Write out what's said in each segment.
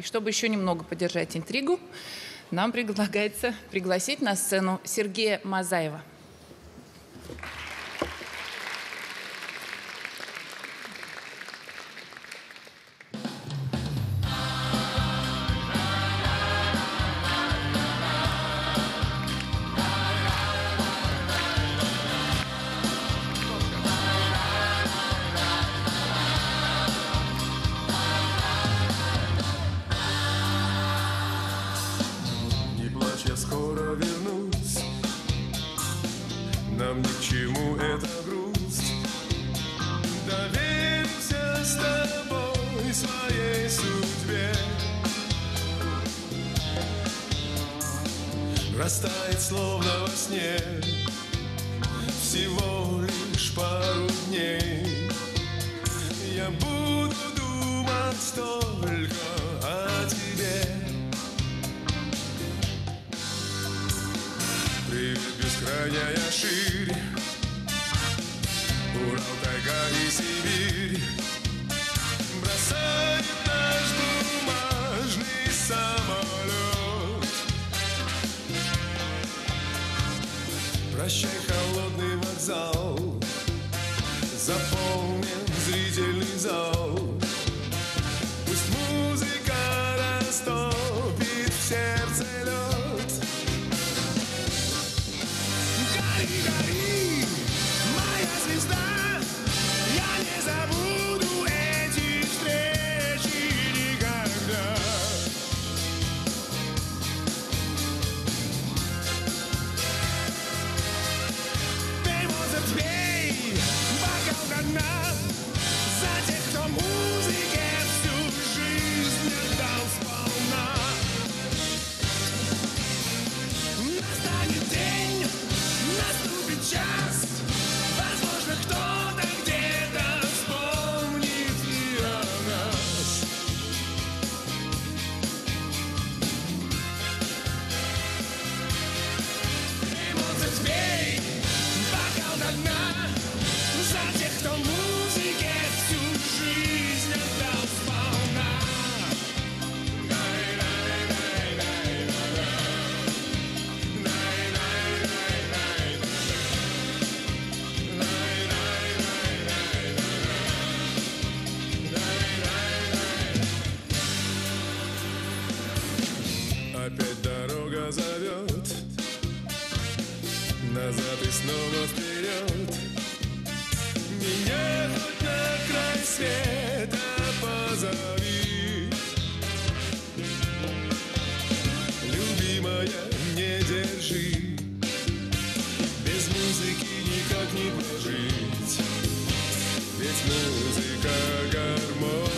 И чтобы еще немного поддержать интригу, нам предлагается пригласить на сцену Сергея Мазаева. Нам ни к чему эта грусть. Доверься с тобой своей судьбе. Растает словно во сне Всего лишь пару бескрайняя ширь Урал, тайга и Сибирь. Бросает наш бумажный самолет Прощай, холодный вокзал. Заполнен Everybody. Опять дорога зовет. Назад и снова вперед. Меня хоть на край света позови. Любимая, не держи. Без музыки никак не прожить. Ведь музыка гармония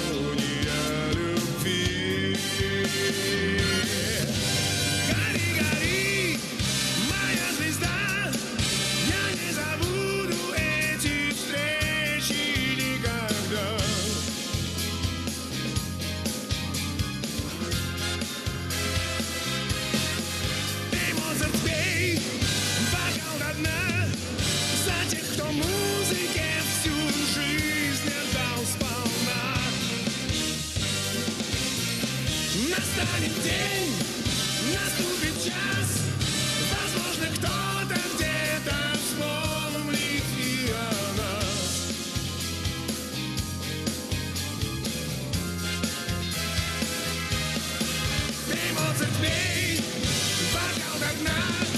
Cause it's me, back out at night.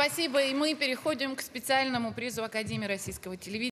Спасибо, и мы переходим к специальному призу Академии российского телевидения.